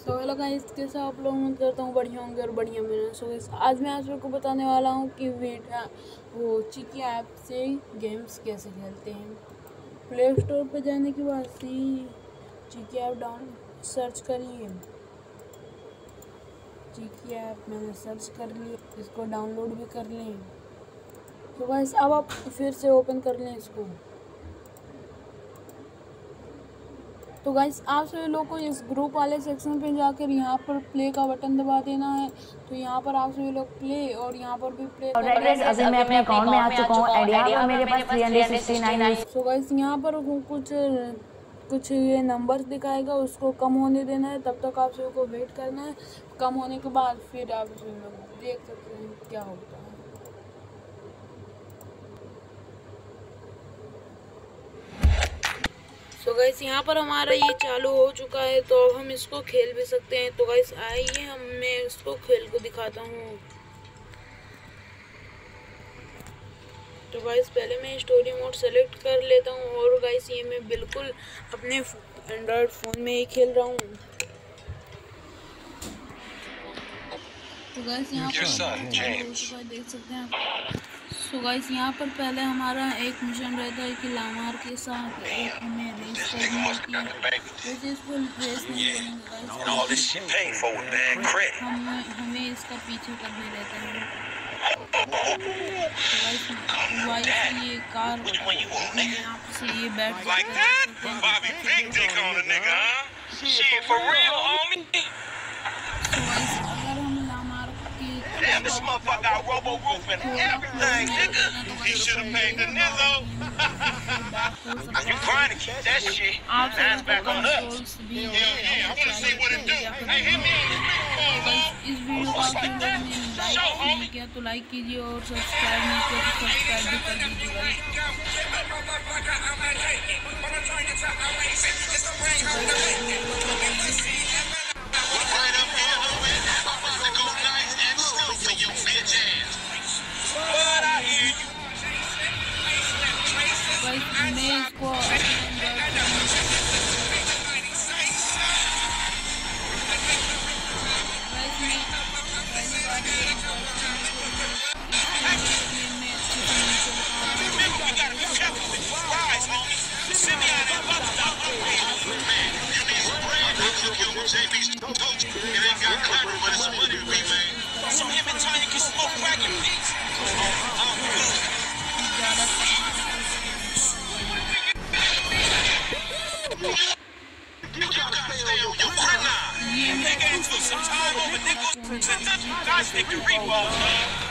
So hello guys कैसे आप लोग? उम्मीद करता हूँ बढ़िया होंगे और बढ़िया मेरे सो गाइस आज मैं आप लोग को बताने वाला हूँ कि बेटा वो चिकी ऐप से गेम्स कैसे खेलते हैं। प्ले स्टोर पर जाने के बाद सी चिकी ऐप डाउन सर्च करिए। चिकी ऐप मैंने सर्च कर ली, इसको डाउनलोड भी कर लें। तो गाइस अब आप फिर से ओपन कर लें इसको। तो गाइस आप सभी लोग को इस ग्रुप वाले सेक्शन पे जाकर यहाँ पर प्ले का बटन दबा देना है। तो यहाँ पर आप सभी लोग प्ले और यहाँ पर भी प्ले और गाइस अभी मैं अपने अकाउंट में आ चुका हूँ। एंड यहाँ पर मेरे पास 369 सो गाइस यहाँ पर कुछ कुछ ये नंबर दिखाएगा उसको कम होने देना है तब तक आप सभी को वेट करना है। कम होने के बाद फिर आप सभी लोग देख सकते हैं क्या होता है। सो गाइस यहाँ पर हमारा ये चालू हो चुका है तो अब हम इसको खेल भी सकते हैं। तो गाइस आइए हम मैं इसको खेल को दिखाता हूँ। तो गाइस पहले मैं स्टोरी मोड सेलेक्ट कर लेता हूँ और गाइस ये मैं बिल्कुल अपने एंड्रॉयड फ़ोन में ही खेल रहा हूँ। तो गाइस यहाँ पर देख सकते हैं सो गाइस यहाँ पर पहले हमारा एक मिशन रहता है कि लामार के साथ एक हमें Nigga must have got the baby. Yeah. And all this shit paid for with bad credit. Like that? Bobby Big Dick on the nigga, huh? Shit, for real, homie? की Damn, this motherfucker got robo roof and everything, nigga. He should have paid the nizzo. you trying to keep that shit. आप Now it's सबको back on us. Controls भी Hell yeah, I want to see what it do. Hey, hit me on the speakerphone, इस video को आप लोगों ने like नहीं किया तो लाइक कीजिए और सब्सक्राइब नहीं किया तो सब्सक्राइब भी कर दीजिएगा JB's coach, and they got but it's money to be made. So him and Tanya can smoke crack in peace. I'm good. You gotta stay on your some time over niggas. Guys, nigga, rewind, man.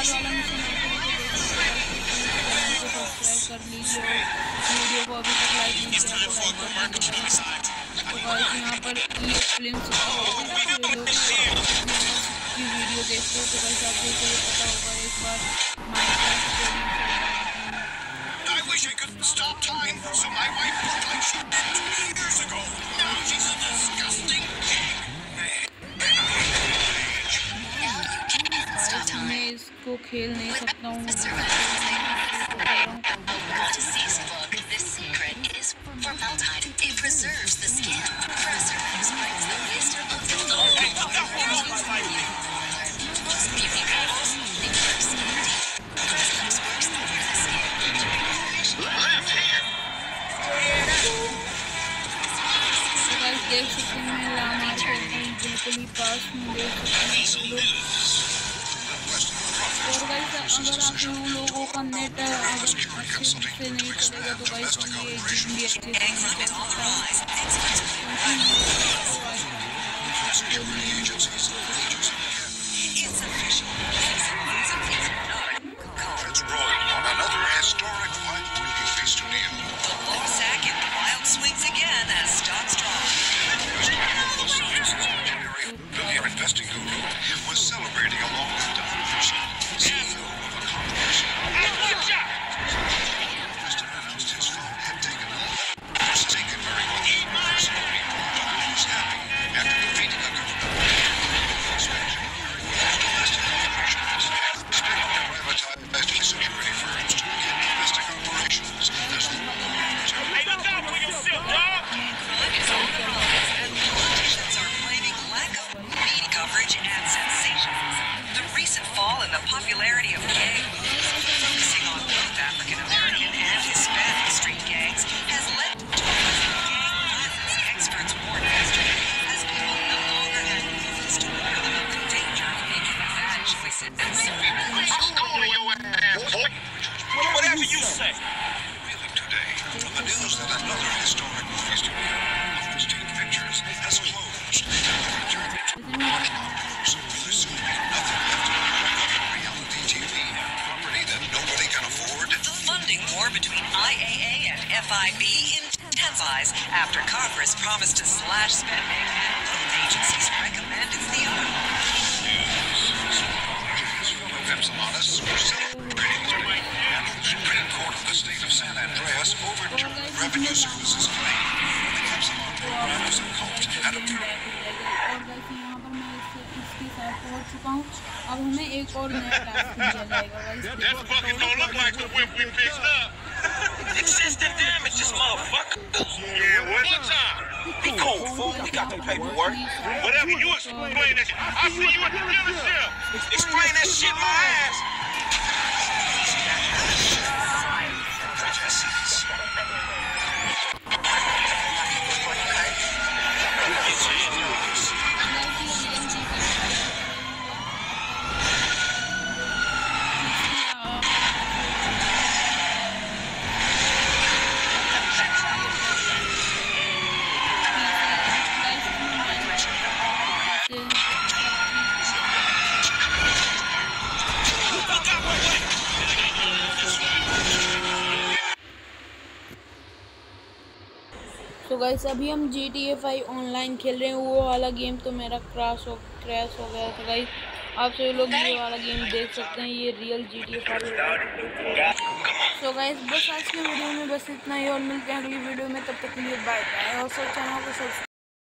बाद वाला mission subscribe कर लीजिए video को अभी तक like नहीं किया तो गाइस यहाँ पर फ़िल्म की वीडियो देखते हो तो गाइस आपको तो ये पता होगा एक बार I wish I could stop time, so my wife looked like she did two years ago. Left here. तो गाइस देख सकते हैं मैं लामा को एकदम बिल्कुल ही पास में देख सकते हैं और गाइस अगर आप लोगों का नेट अगर अच्छे से नहीं चलेगा तो गाइस ये गेम भी अच्छे से popularity of gang movies, focusing on both African American and Hispanic street gangs, has led to a rise gang violence. Experts warn yesterday as people no longer had movies to warn them of the danger of making bad choices. And so, I'm calling your ass, boy. Whatever you say. Reeling today from the news that another rise after Congress promised to slash spending and loan agencies recommended the Supreme Court of the state of San Andreas overturned Revenue Services claim. The Epsilon program was a cult and a... that bucket don't look like the whip we picked up. System damages, motherfucker. Yeah, one time. Be cool, fool. We got the paperwork. Whatever, you explain that shit. I'll see you at the dealership. Explain that shit my ass. Guys, अभी हम G T A five online खेल रहे हैं। वो वाला game तो मेरा crash हो क्रैश हो गया था गाइस। आप सभी लोग ये वाला गेम देख सकते हैं, ये real G T A five so guys बस आज के वीडियो में बस इतना ही, और मिलते हैं अगली वीडियो में, तब तक के लिए बाय बाय और सब चैनल को सब्सक्राइब